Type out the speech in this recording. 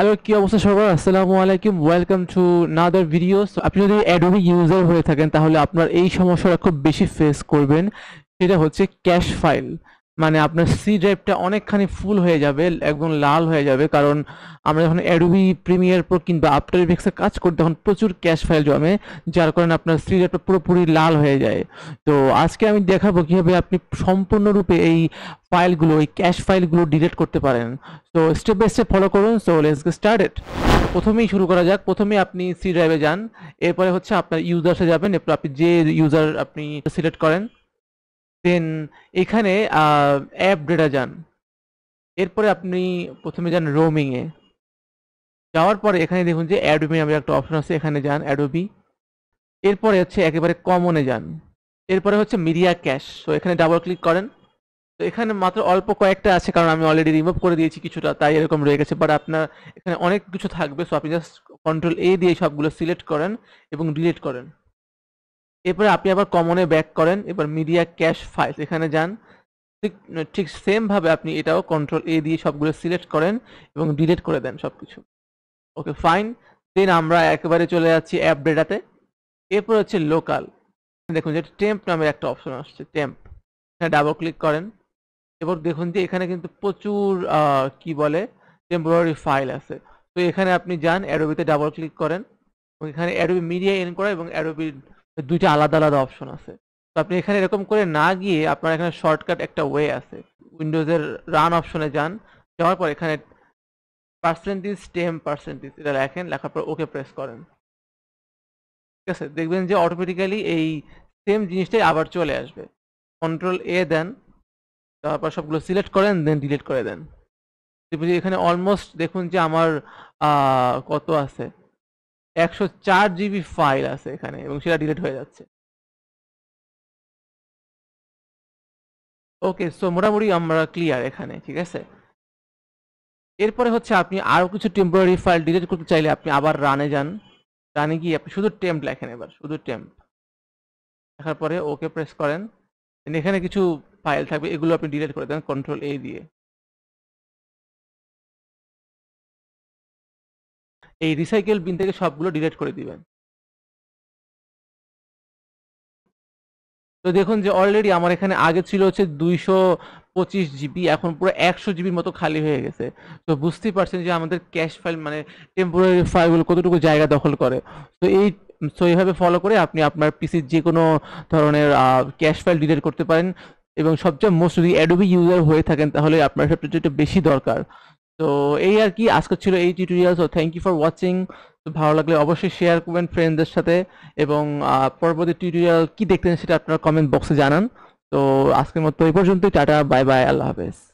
Hello কি অবস্থা সবার? আসসালামু আলাইকুম। ওয়েলকাম টু নাদার ভিডিও আপনি যদি অ্যাডোবি ইউজার হয়ে থাকেন, তাহলে আপনার এই সমস্যাটা খুব বেশি ফেস করবেন। সেটা হচ্ছে ক্যাশ ফাইল মানে আপনার সি ড্রাইভটা অনেকখানি ফুল হয়ে যাবে, একদম লাল হয়ে যাবে, কারণ আমরা যখন অ্যাডোবি প্রিমিয়ার প্রো কিংবা আফটার ইফেক্টসে কাজ করি, তখন প্রচুর ক্যাশ ফাইল জমে, যার কারণে আপনার সি ড্রাইভটা পুরোপুরি লাল হয়ে যায়। তো আজকে আমি দেখাবো কীভাবে আপনি সম্পূর্ণরূপে এই ফাইলগুলো এই ক্যাশ ফাইলগুলো ডিলিট করতে পারেন। তো স্টেপ বাই স্টেপ ফলো করুন সো লেটস গেট স্টার্টেড প্রথমেই শুরু করা যাক, প্রথমে আপনি সি ড্রাইভে যান, এরপরে হচ্ছে আপনার ইউজার্সে যাবেন, এরপর আপনি যে ইউজার আপনি সিলেক্ট করেন দেন এখানে অ্যাপ ডেটা যান। এরপরে আপনি প্রথমে যান রোমিংয়ে যাওয়ার পরে এখানে দেখুন যে অ্যাডোবি নামের একটা অপশন আছে, এখানে যান অ্যাডোবি এরপরে হচ্ছে একেবারে কমনে যান। এরপরে হচ্ছে মিডিয়া ক্যাশ তো এখানে ডাবল ক্লিক করেন। তো এখানে মাত্র অল্প কয়েকটা আছে, কারণ আমি অলরেডি রিমুভ করে দিয়েছি কিছুটা, তাই এরকম রয়ে গেছে। বাট আপনার এখানে অনেক কিছু থাকবে সো আপনি জাস্ট কন্ট্রোল এ দিয়ে সবগুলো সিলেক্ট করেন এবং ডিলিট করেন। এরপরে আপনি আবার কমনে ব্যাক করেন, এবার মিডিয়া ক্যাশ ফাইল এখানে যান। ঠিক ঠিক সেম ভাবে আপনি এটাও কন্ট্রোল এ দিয়ে সবগুলো সিলেক্ট করেন এবং ডিলিট করে দেন সবকিছু। ওকে ফাইন দেন আমরা একেবারে চলে যাচ্ছি অ্যাপ ডেটাতে এরপর হচ্ছে লোকাল দেখুন যে টেম্প নামের একটা অপশন আসছে টেম্প এখানে ডাবল ক্লিক করেন। এবার দেখুন যে এখানে কিন্তু প্রচুর কি বলে টেম্পোরারি ফাইল আছে। তো এখানে আপনি যান অ্যাডোবিতে ডাবল ক্লিক করেন। এবং এখানে অ্যাডোবি মিডিয়া এন করা এবং অ্যাডোবির দুইটা আলাদা আলাদা অপশন আছে। তো আপনি এখানে এরকম করে না গিয়ে আপনার এখানে শর্টকাট একটা ওয়ে আছে। উইন্ডোজের রান অপশনে যান, যাওয়ার পর এখানে পার্সেন্টেজ টেম পার্সেন্টেজ এটা লেখেন, লেখার পর ওকে প্রেস করেন। ঠিক আছে? দেখবেন যে অটোমেটিক্যালি এই সেম জিনিসটাই আবার চলে আসবে। কন্ট্রোল এ দেন তারপর সবগুলো সিলেক্ট করেন দেন ডিলিট করে দেন। এখানে অলমোস্ট দেখুন যে আমার কত আছে? একশো চার জিবি ফাইল আছে এখানে এবং সেটা ডিলিট হয়ে যাচ্ছে। ওকে, সো মোটামুটি আমরা ক্লিয়ার এখানে, ঠিক আছে? এরপরে হচ্ছে আপনি আরও কিছু টেম্পোরারি ফাইল ডিলিট করতে চাইলে আপনি আবার রানে যান। রানে গিয়ে আপনি শুধু টেম্প লেখেন এবার, শুধু টেম্প লেখার পরে ওকে প্রেস করেন। এখানে কিছু ফাইল থাকবে, এগুলো আপনি ডিলিট করে দেন কন্ট্রোল এ দিয়ে। এই রিসাইকেল বিন থেকে সবগুলো ডিলেট করে দিবেন। তো দেখুন যে অলরেডি আমার এখানে আগে ছিল হচ্ছে দুইশো পঁচিশ জিবি এখন পুরো একশো জিবির মতো খালি হয়ে গেছে। তো বুঝতেই পারছেন যে আমাদের ক্যাশ ফাইল মানে টেম্পোরারি ফাইলগুলো কতটুকু জায়গা দখল করে। তো এই তো এইভাবে ফলো করে আপনি আপনার পিসির যে কোনো ধরনের ক্যাশ ফাইল ডিলিট করতে পারেন। এবং সবচেয়ে মোস্ট যদি অ্যাডোবি ইউজার হয়ে থাকেন, তাহলে আপনার সবচেয়ে বেশি দরকার। তো এই আর কি আজকে ছিল এই tutorial so thank you for watching তো ভালো লাগলে অবশ্যই শেয়ার করবেন ফ্রেন্ডদের সাথে এবং পরবর্তী টিউটোরিয়াল কি দেখতেন সেটা আপনারা কমেন্ট বক্সে জানান। তো আজকের মতো এই পর্যন্তই, টাটা বাই বাই আল্লাহ হাফেজ।